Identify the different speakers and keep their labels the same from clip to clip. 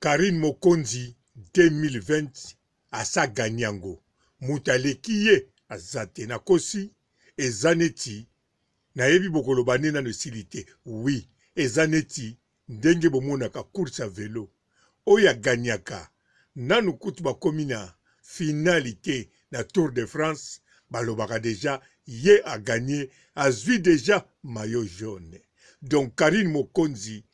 Speaker 1: Carine Mokonzi 2020 asa gagner yango mutu aleki ye aza te nakosi eza neti nayebi bokoloba nde nano esili te oui eza neti ndenge bomonaka course ya velo oyo aganyaka nanu kutu bakomi na finali te na Tour de France balobaka deja ye aganye azwi deja mayo jaune donc Carine Mokonzi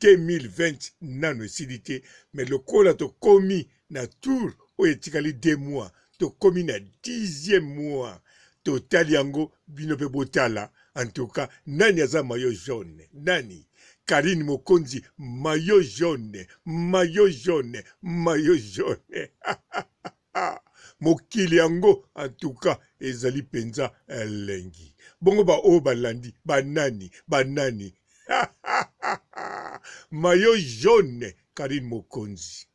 Speaker 1: 2020 nano esili te mais lokola tokomi na tour oyo etikali 2 mois tokomi na 10e mois totali yango bino mpe botala en tout cas nani aza mayo jaune nani karine mokonzi mayo jaune mayo jaune mayo jaune Ah, mokili yango antuka ezali mpenza elengi. Bongo baoyo balandi banani? Banani? mayo jaune Karine Mokonzi.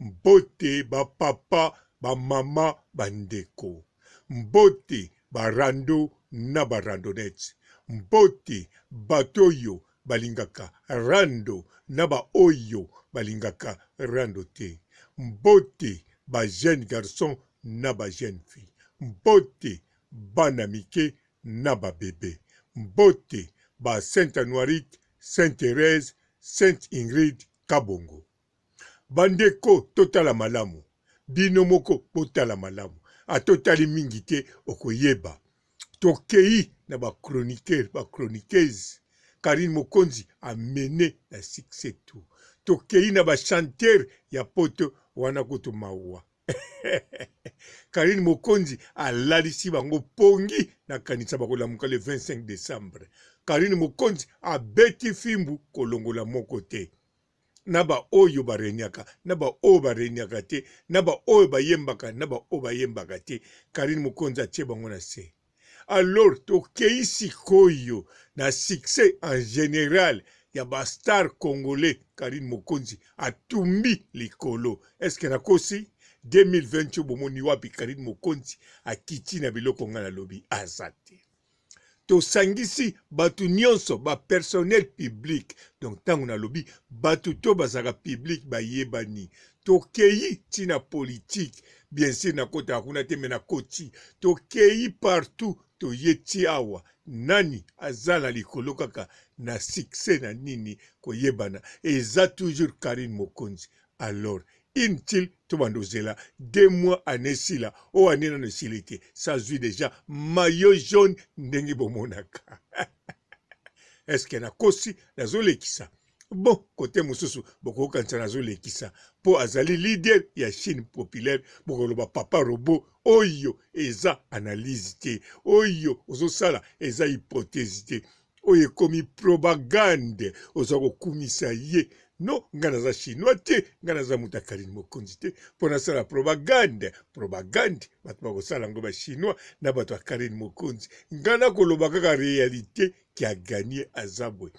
Speaker 1: Mbote bapapa, bamama, bandeko. Mbote barando na barandonete. Mbote bato oyo balingaka rando na ba oyo balingaka rando te mbote ba jeune garçon na ba jeune fille mbote bana mike na ba bebe mbote ba sainte anuarite sainte therèse sainte ingrid kabongo. Bandeko totala malamu, bino moko botala malamu, ata otali mingi te okoyeba. Tokeyi na ba chroniqueurs, ba chroniqueuses. Carine Mokonzi a mene na succès tout. Tokeyi na ba chanteurs ya poto wana kutu mawa. Carine Mokonzi alalisi bango pongi na kanisa bakolamuka le 25 décembre. Carine Mokonzi abeti fimbu kolongola moko te. na baoyo ba regnaka na baoyo ba regnaka te na baoyo bayembaka na baoyo bayembaka te carine mokonzi atie bango na se alors tokei sikoyo na succès en general ya ba star congolais carine mokonzi atumbi likolo eske nakosi 2020 yo bomoni wapi carine mokonzi akiti na biloko ngai nalobi aza te tosangisi bato nyonso bapersonnel public donc ntango nalobi bato to bazalaka public bayebani tokei ntina politike bien sur nakotaka kuna te me nakoti tokei partout toye ti awa nani aza na likolo kaka na succès na nini koyebana eza toujours karine mokonzi Alors inutile tobanda ozela deux mois annee esila oyo oh, annee nano esili te sa zwi deja mayo jaune ndenge bomonaka eske nakosi nazolekisa bon kote mosusu bokokokanisa nazolekisa mpo azali lider ya chine populaire bokoloba papa robo oyo eza analyse te oyo ozosala eza hypothese te oyo ekomi propagande oza kokumisa ye no ngai naza chinois te ngai naza moto ya kalini mokonzi te mpo nasala propagande propagande bato bakosala yango bachinois na bato ya kalini mokonzi ngai nakoloba kaka realite kia ganie aza boye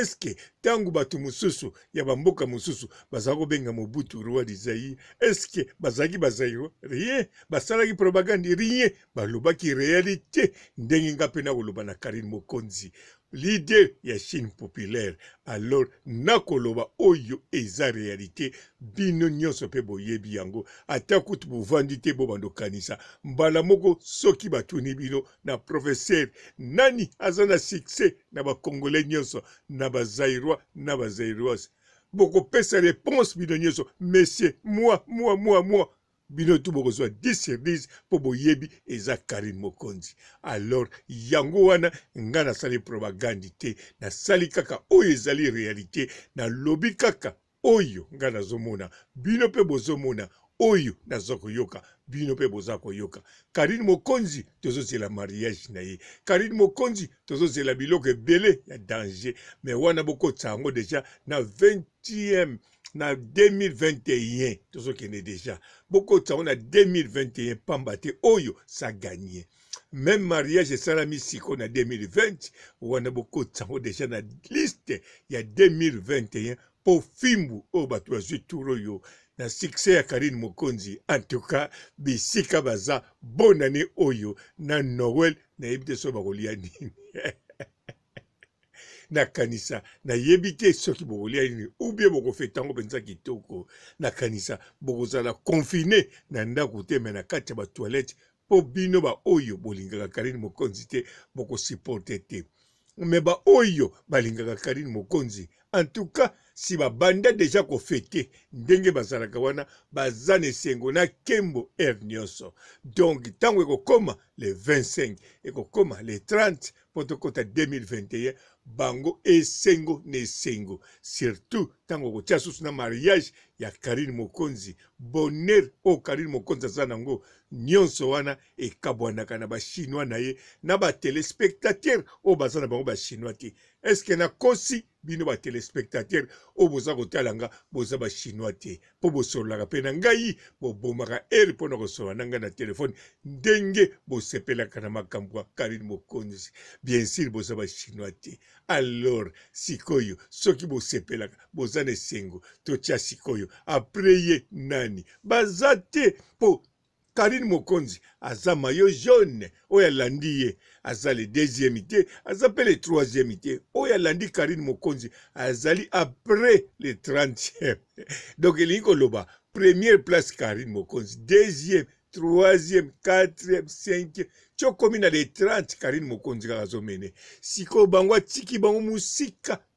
Speaker 1: eske ntango bato mosusu ya bamboka mosusu bazalaki kobenga mobutu roi du zaire eske bazalaki bazairo rien basalaki propagande rien Balobaki realite ndenge nga pe nakoloba na Carine Mokonzi leader ya Chine populaire alors nakoloba oyo eza realite bino nionso pe boyebi yango ata kutu bovandi te bobanda okanisa mbala moko soki batuni bino na professeur nani aza na succès na ba congolais nionso na ba zairois na ba zairoise bokopesa reponse bino nionso monsieur moi moi moi moi bino tout bokozwa 10 sur 10 mpo boyebi eza Carine Mokonzi. Alors yango wana nga nasali propagande te, nasali kaka oyo ezali realite, nalobi kaka oyo nga nazomona, bino mpe bozomona oyo naza koyoka bino mpe boza koyoka karine mokonzi tozozela mariage na ye karine mokonzi tozozela biloko ebele ya danger me wana bokotisa yango deja na 20e na 2021 tozokende deja bokotisa yango na 2021 pamba te oyo sa gagne meme mariage esalami sikoyo na 2020 wana bokotisa yango deja na liste ya 2021 mpo fimbu oyo bato bazwi tour oyo na succès ya karine mokonzi en tout cas bisika baza bonane oyo na noel nayebi te soki bakolia nini nakanisa nayebi te soki bokolia nini ubie bokofe ntango mpenza kitoko nakanisa bokozala konfine na ndako te me na kati ya batoilette mpo bino baoyo bolingaka karine mokonzi te bokosiporte te me baoyo balingaka karine mokonzi antuka si babanda deja kofete ndenge bazalaka wana baza na esengo na kembo ere nyonso donk ntango ekokoma le 25 ekokoma le 30 mpo tokɔta 2021 bango esengo na esengo surtout ntango okotya susu na mariage ya karine mokonzi bonheur oyo oh, karine mokonzi aza nango nyonso wana ekabwanaka na bachinois na ye na batelespectateur oyo oh, baza na bango bachinois te estce nakosi bino ba telespectateur oyo boza kotala nga boza ba chinois te mpo bosololaka mpe na ngai bobomaka ere mpo na kosolola na ngai na telefone ndenge bosepelaka na makambo ya karine mokonzi bien sur boza ba chinois te alors sikoyo soki bosepelaka boza na esengo totya sikoyo apres ye nani baza te mpo Carine mokonzi aza maillot jaune oyo alandi ye aza le deuxième te aza pe le troisième te oyo alandi Carine mokonzi azali après le 30e donc elingi koloba première place Carine mokonzi deuxième troisième quatrième cinquième ti okomi na le 30 Carine mokonzi kaka azomene sikoyo bango atiki bango mosika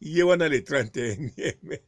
Speaker 1: ye wana le 31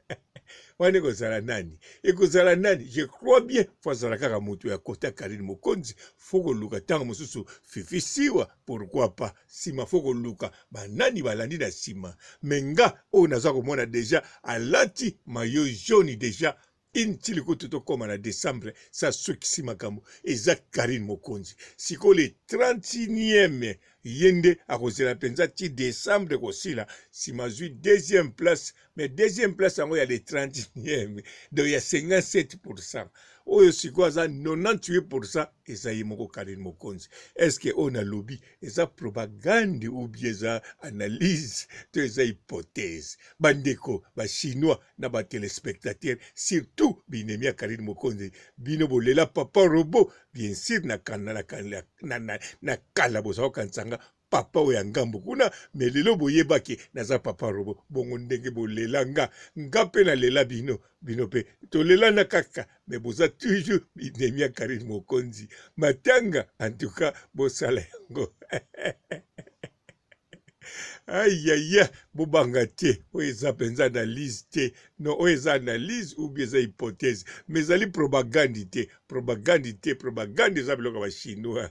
Speaker 1: wana ekozala nani ekozala nani je crois bien fo azala kaka moto ya kota karine mokonzi fo koluka ntango mosusu fifi siwa pourkui pas nsima fo koluka banani balandi na nsima me nga oyo naza komona deja alati mayo jaune deja Insili kutu tokoma na decembre sa sukisi makambo eza Carine Mokonzi sikoyo le 31e ye nde akozela mpenza ti decembre ekosila nsima azwi deuxième place mais deuxième place yango ya le 31e donc ya 57 pourcent oyo sikoyo aza 98 pourcent eza ye moko Carine Mokonzi est ce que oyo nalobi eza propagande ou bien eza analyse to eza hypothèse bandeko ba chinois na ba telespectateur surtout binemi ya karine mokonzi bino bolela papa robot bien sur na kanda na, na, na, na kala bozala okanisanga papa oyo ya ngambo kuna me lelo boyebaki naza papa robo bongo ndenge bolela nga nga mpe nalela bino bino mpe tolela na kaka mais boza toujours bindemi ya Karine Mokonzi matanga en tout cas bosala yango ayaya bobanga te oyo eza mpenza analyse te no oyo eza analyse ubi eza hypothèse mais ezali propagande te propagande te propagande eza biloko ya bachinois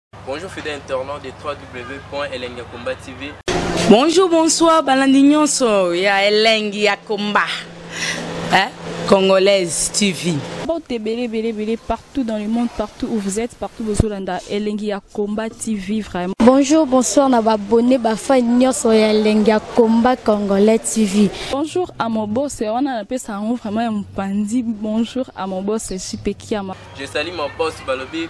Speaker 2: Bonjour fidèle internaute de www.elengiakombatv.
Speaker 3: Bonjour, bonsoir, balandi nyonso ya elengi ya komba. Hein? Congolaise TV.
Speaker 4: Bote belé belé belé partout dans le monde, partout où vous êtes, partout où Zolanda, Elengi ya Combat TV vraiment.
Speaker 5: Bonjour, bonsoir na ba abonné ba fan nyonso ya Elengi ya Combat Congolais TV.
Speaker 4: Bonjour à mon boss, on a appelé ça vraiment un pandi. Bonjour à mon boss, Chipekiama.
Speaker 2: Je salue mon boss Balobi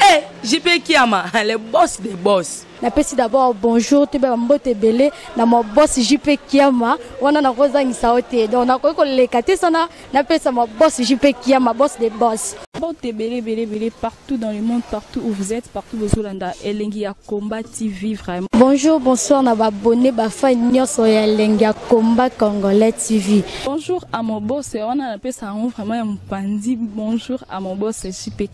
Speaker 2: Eh, JP Kiama,
Speaker 3: le boss des boss.
Speaker 5: napesi d'abord bonjour toyeba bambote ebele na mabosi jp kiama wana nakozangisa yo te donc nakoki koleka te sana napesa mabosi jp kiama boss de boss
Speaker 4: mbote ebele ebele ebele partout dans le monde partout où vous êtes partout bozolanda elengi ya combat tv vraiment
Speaker 5: bonjour bonsoir na babone bafai nyonso ya elengi ya combat congolais tv
Speaker 4: bonjour à mon boss wana napesa yango vraiment ya mopanzi bonjour à mon boss jp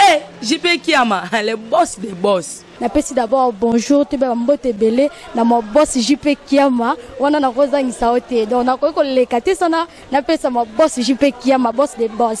Speaker 2: Eh, JP Kiama,
Speaker 3: le boss des boss.
Speaker 5: napesi d'abord bonjour toyeba bambote ebele na mabosi jp kiama wana nakozangisa yo te donc nakoki koleka te sana napesa mabosi jp kiama boss de boss